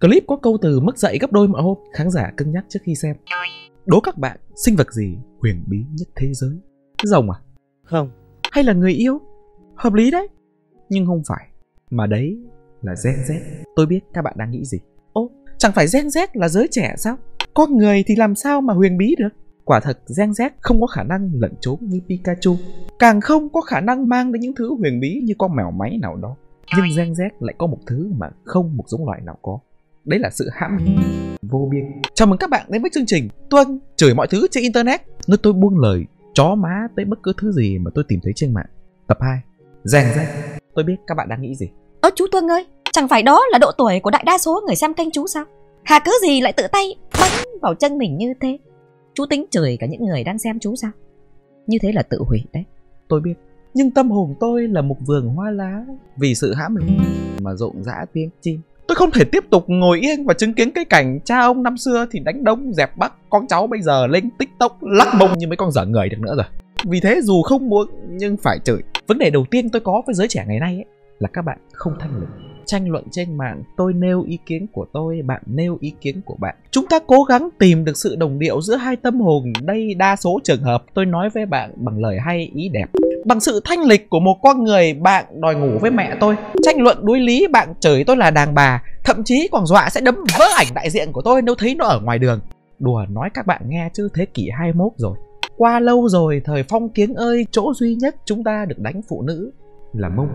Clip có câu từ mất dậy gấp đôi mọi hôm, khán giả cân nhắc trước khi xem. Đố các bạn, sinh vật gì huyền bí nhất thế giới? Rồng à? Không. Hay là người yêu? Hợp lý đấy. Nhưng không phải. Mà đấy là Gen Z. Tôi biết các bạn đang nghĩ gì. Ô, chẳng phải Gen Z là giới trẻ sao? Con người thì làm sao mà huyền bí được? Quả thật Gen Z không có khả năng lẩn trốn như Pikachu. Càng không có khả năng mang đến những thứ huyền bí như con mèo máy nào đó. Nhưng Gen Z lại có một thứ mà không một giống loài nào có. Đấy là sự hãm vô biên. Chào mừng các bạn đến với chương trình Tuân chửi mọi thứ trên Internet. Nơi tôi buông lời chó má tới bất cứ thứ gì mà tôi tìm thấy trên mạng. Tập 2 Gen Z Tôi biết các bạn đang nghĩ gì. Ơ chú Tuân ơi, chẳng phải đó là độ tuổi của đại đa số người xem kênh chú sao? Hà cứ gì lại tự tay bắn vào chân mình như thế? Chú tính chửi cả những người đang xem chú sao? Như thế là tự hủy đấy. Tôi biết. Nhưng tâm hồn tôi là một vườn hoa lá vì sự hãm lòng mà rộn rã tiếng chim. Tôi không thể tiếp tục ngồi yên và chứng kiến cái cảnh cha ông năm xưa thì đánh đông dẹp bắc, con cháu bây giờ lên tiktok lắc mông như mấy con dở người được nữa rồi. Vì thế dù không muốn nhưng phải chửi. Vấn đề đầu tiên tôi có với giới trẻ ngày nay ấy, là các bạn không thanh lịch. Tranh luận trên mạng, tôi nêu ý kiến của tôi, bạn nêu ý kiến của bạn. Chúng ta cố gắng tìm được sự đồng điệu giữa hai tâm hồn. Đây đa số trường hợp tôi nói với bạn bằng lời hay ý đẹp. Bằng sự thanh lịch của một con người, bạn đòi ngủ với mẹ tôi. Tranh luận đối lý, bạn chửi tôi là đàn bà. Thậm chí còn dọa sẽ đấm vỡ ảnh đại diện của tôi nếu thấy nó ở ngoài đường. Đùa nói các bạn nghe chứ thế kỷ 21 rồi. Qua lâu rồi, thời phong kiến ơi, chỗ duy nhất chúng ta được đánh phụ nữ là mông.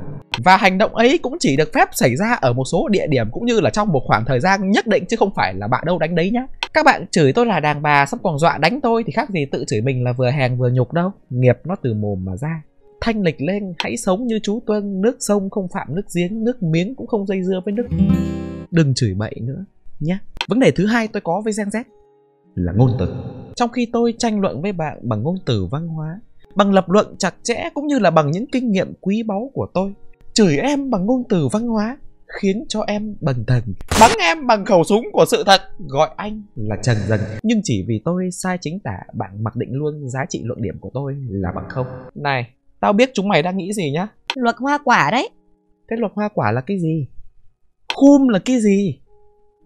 Và hành động ấy cũng chỉ được phép xảy ra ở một số địa điểm cũng như là trong một khoảng thời gian nhất định chứ không phải là bạn đâu đánh đấy nhá. Các bạn chửi tôi là đàn bà xong còn dọa đánh tôi thì khác gì tự chửi mình là vừa hèn vừa nhục đâu. Nghiệp nó từ mồm mà ra. Thanh lịch lên, hãy sống như chú Tuân, nước sông không phạm nước giếng, nước miếng cũng không dây dưa với nước. Đừng chửi bậy nữa nhé. Vấn đề thứ hai tôi có với Gen Z là ngôn từ. Trong khi tôi tranh luận với bạn bằng ngôn từ văn hóa, bằng lập luận chặt chẽ cũng như là bằng những kinh nghiệm quý báu của tôi, chửi em bằng ngôn từ văn hóa khiến cho em bần thần bắn em bằng khẩu súng của sự thật gọi anh là trần dần nhưng chỉ vì tôi sai chính tả bạn mặc định luôn giá trị luận điểm của tôi là bằng không này tao biết chúng mày đang nghĩ gì nhá. Luật hoa quả đấy. thế luật hoa quả là cái gì? Khum là cái gì?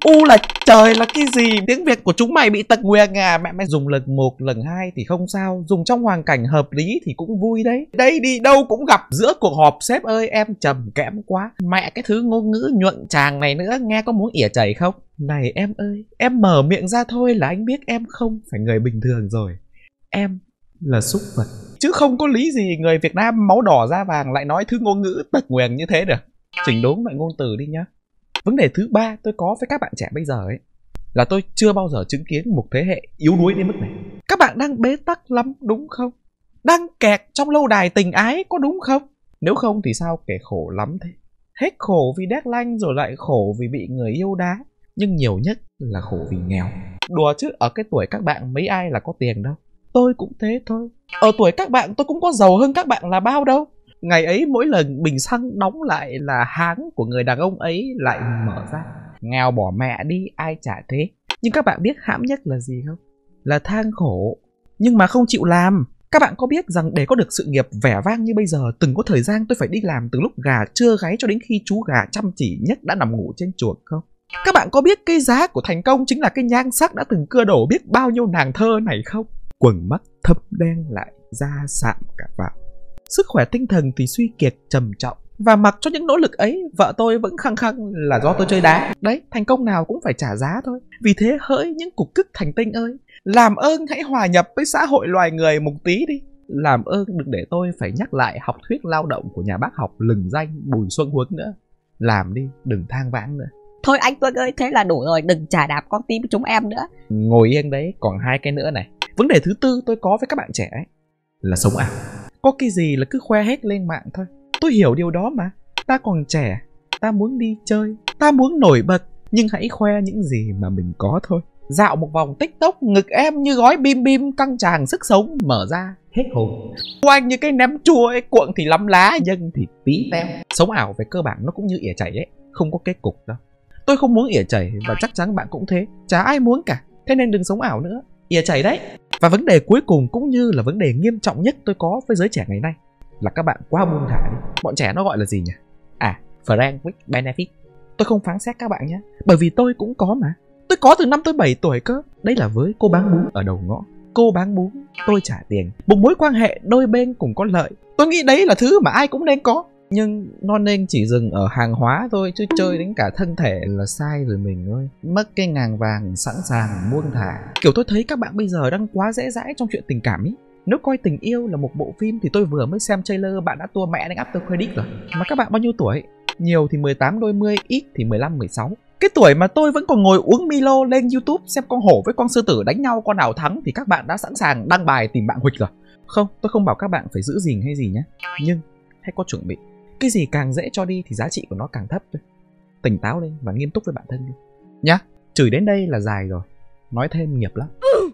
U là trời là cái gì? Tiếng việt của chúng mày bị tật nguyền à? Mẹ mày dùng lần một lần hai thì không sao. Dùng trong hoàn cảnh hợp lý thì cũng vui đấy. Đây đi đâu cũng gặp giữa cuộc họp sếp ơi em trầm kẽm quá. Mẹ cái thứ ngôn ngữ nhuận tràng này nữa nghe có muốn ỉa chảy không? Này em ơi em mở miệng ra thôi là anh biết em không phải người bình thường rồi. Em là súc vật chứ không có lý gì người việt nam máu đỏ da vàng lại nói thứ ngôn ngữ tật nguyền như thế được. Chỉnh đốn lại ngôn từ đi nhá. Vấn đề thứ ba tôi có với các bạn trẻ bây giờ ấy, là tôi chưa bao giờ chứng kiến một thế hệ yếu đuối đến mức này. Các bạn đang bế tắc lắm, đúng không? Đang kẹt trong lâu đài tình ái, có đúng không? Nếu không thì sao kẻ khổ lắm thế? Hết khổ vì đét lanh rồi lại khổ vì bị người yêu đá. Nhưng nhiều nhất là khổ vì nghèo. Đùa chứ, ở cái tuổi các bạn, mấy ai là có tiền đâu. Tôi cũng thế thôi ở tuổi các bạn tôi cũng có giàu hơn các bạn là bao đâu. Ngày ấy mỗi lần bình xăng đóng lại là háng của người đàn ông ấy lại mở ra. Nghèo bỏ mẹ đi, ai trả thế? Nhưng các bạn biết hãm nhất là gì không? Là than khổ. Nhưng mà không chịu làm. Các bạn có biết rằng để có được sự nghiệp vẻ vang như bây giờ, từng có thời gian tôi phải đi làm từ lúc gà chưa gáy cho đến khi chú gà chăm chỉ nhất đã nằm ngủ trên chuồng không? Các bạn có biết cái giá của thành công chính là cái nhan sắc đã từng cưa đổ biết bao nhiêu nàng thơ này không? Quần mắt thâm đen lại da sạm cả vào. Sức khỏe tinh thần thì suy kiệt trầm trọng và mặc cho những nỗ lực ấy vợ tôi vẫn khăng khăng là do tôi chơi đá. Đấy thành công nào cũng phải trả giá thôi. Vì thế hỡi những cục cức thành tinh ơi làm ơn hãy hòa nhập với xã hội loài người một tí đi. Làm ơn đừng để tôi phải nhắc lại học thuyết lao động của nhà bác học lừng danh bùi xuân huấn nữa. Làm đi đừng than vãn nữa. Thôi anh Tuân ơi, thế là đủ rồi, đừng trả đạp con tim chúng em nữa. ngồi yên đấy còn hai cái nữa này vấn đề thứ tư tôi có với các bạn trẻ ấy là sống ảo. Có cái gì là cứ khoe hết lên mạng thôi. Tôi hiểu điều đó mà. Ta còn trẻ ta muốn đi chơi ta muốn nổi bật nhưng hãy khoe những gì mà mình có thôi. Dạo một vòng tiktok ngực em như gói bim bim căng tràng sức sống mở ra. Hết hồn. Quanh như cái ném chua ấy cuộn thì lắm lá nhân thì tí teo sống ảo về cơ bản nó cũng như ỉa chảy ấy không có kết cục đâu. Tôi không muốn ỉa chảy và chắc chắn bạn cũng thế. Chả ai muốn cả. Thế nên đừng sống ảo nữa. Ỉa chảy đấy và vấn đề cuối cùng cũng như là vấn đề nghiêm trọng nhất tôi có với giới trẻ ngày nay là các bạn quá buông thả đi. Bọn trẻ nó gọi là gì nhỉ? À friend with benefit. Tôi không phán xét các bạn nhé, bởi vì tôi cũng có mà. Tôi có từ năm tôi 7 tuổi cơ. Đấy là với cô bán bún ở đầu ngõ. Cô bán bún tôi trả tiền. Một mối quan hệ đôi bên cùng có lợi. Tôi nghĩ đấy là thứ mà ai cũng nên có nhưng nó nên chỉ dừng ở hàng hóa thôi chứ chơi đến cả thân thể là sai rồi mình ơi. Mất cái ngàn vàng sẵn sàng muôn thả. Kiểu tôi thấy các bạn bây giờ đang quá dễ dãi trong chuyện tình cảm ý. Nếu coi tình yêu là một bộ phim thì tôi vừa mới xem trailer bạn đã tua mẹ đến after credit rồi. Mà các bạn bao nhiêu tuổi? Nhiều thì 18 đôi mươi ít thì 15 16 cái tuổi mà tôi vẫn còn ngồi uống Milo lên YouTube xem con hổ với con sư tử đánh nhau con nào thắng thì các bạn đã sẵn sàng đăng bài tìm bạn huỵch rồi. Không, tôi không bảo các bạn phải giữ gìn hay gì nhé. Nhưng hãy có chuẩn bị. Cái gì càng dễ cho đi thì giá trị của nó càng thấp thôi. Tỉnh táo lên và nghiêm túc với bản thân đi. Nhá, chửi đến đây là dài rồi. Nói thêm nghiệp lắm.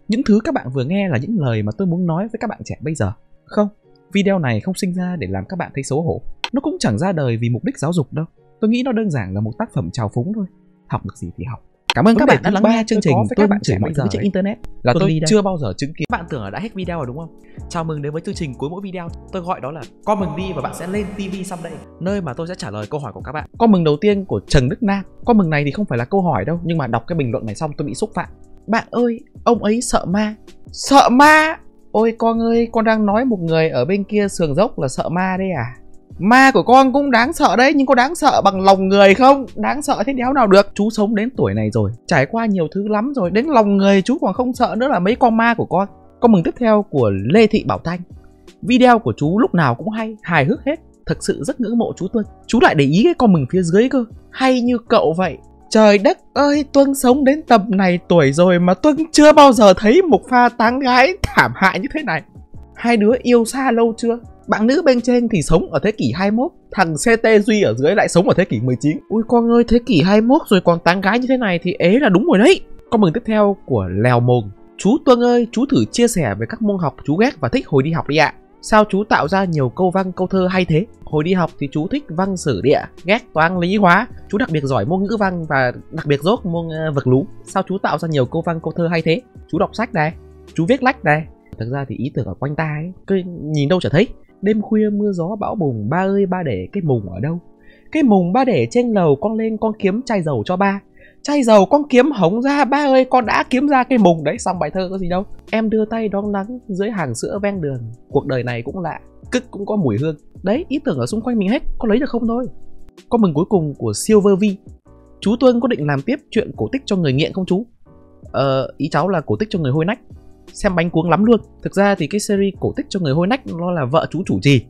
Những thứ các bạn vừa nghe là những lời mà tôi muốn nói với các bạn trẻ bây giờ. Không, video này không sinh ra để làm các bạn thấy xấu hổ. Nó cũng chẳng ra đời vì mục đích giáo dục đâu. Tôi nghĩ nó đơn giản là một tác phẩm trào phúng thôi học được gì thì học Cảm ơn các bạn đã lắng nghe chương trình các bạn chửi mọi thứ trên internet là tôi chưa bao giờ chứng kiến. Bạn tưởng là đã hết video rồi đúng không? Chào mừng đến với chương trình cuối mỗi video. Tôi gọi đó là comment đi và bạn sẽ lên TV someday. Nơi mà tôi sẽ trả lời câu hỏi của các bạn. Comment đầu tiên của Trần Đức Nam. Comment này thì không phải là câu hỏi đâu, nhưng mà đọc cái bình luận này xong tôi bị xúc phạm. Bạn ơi, ông ấy sợ ma. Sợ ma? Ôi con ơi, con đang nói một người ở bên kia sườn dốc là sợ ma đấy à? Ma của con cũng đáng sợ đấy Nhưng có đáng sợ bằng lòng người không? Đáng sợ thế đéo nào được. Chú sống đến tuổi này rồi Trải qua nhiều thứ lắm rồi Đến lòng người chú còn không sợ nữa là mấy con ma của con. Con mừng tiếp theo của Lê Thị Bảo Thanh. Video của chú lúc nào cũng hay Hài hước hết. Thực sự rất ngưỡng mộ chú Tuân. Chú lại để ý cái con mừng phía dưới cơ. Hay như cậu vậy. Trời đất ơi, Tuân sống đến tầm này tuổi rồi mà Tuân chưa bao giờ thấy một pha tán gái thảm hại như thế này. Hai đứa yêu xa lâu chưa? Bạn nữ bên trên thì sống ở thế kỷ 21 Thằng CT Duy ở dưới lại sống ở thế kỷ 19 Ui con ơi thế kỷ 21 rồi còn tán gái như thế này thì ế là đúng rồi đấy. Con mừng tiếp theo của Lèo Mồm. Chú Tuân ơi chú thử chia sẻ về các môn học chú ghét và thích hồi đi học đi ạ. Sao chú tạo ra nhiều câu văn câu thơ hay thế? Hồi đi học thì chú thích văn sử địa Ghét toán lý hóa. Chú đặc biệt giỏi môn ngữ văn và đặc biệt dốt môn uh, vật lú Sao chú tạo ra nhiều câu văn câu thơ hay thế? Chú đọc sách này Chú viết lách này. Thực ra thì ý tưởng ở quanh ta ấy Cứ nhìn đâu chả thấy. Đêm khuya mưa gió bão bùng, Ba ơi, ba để, cái mùng ở đâu? Cái mùng ba để trên lầu con lên con kiếm chai dầu cho ba. Chai dầu con kiếm hống ra, Ba ơi, con đã kiếm ra cái mùng đấy, Xong bài thơ có gì đâu. Em đưa tay đón nắng dưới hàng sữa ven đường, Cuộc đời này cũng lạ cực cũng có mùi hương. Đấy, ý tưởng ở xung quanh mình hết Có lấy được không thôi. Con mừng cuối cùng của Silver V. Chú Tuân có định làm tiếp chuyện cổ tích cho người nghiện không chú? Ờ ý cháu là cổ tích cho người hôi nách xem bánh cuống lắm luôn. Thực ra thì cái series cổ tích cho người hôi nách nó là vợ chú chủ trì,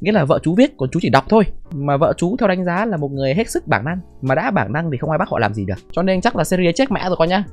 nghĩa là vợ chú viết, còn chú chỉ đọc thôi. Mà vợ chú theo đánh giá là một người hết sức bản năng, mà đã bản năng thì không ai bắt họ làm gì được. Cho nên chắc là series chết mẹ rồi con nhá.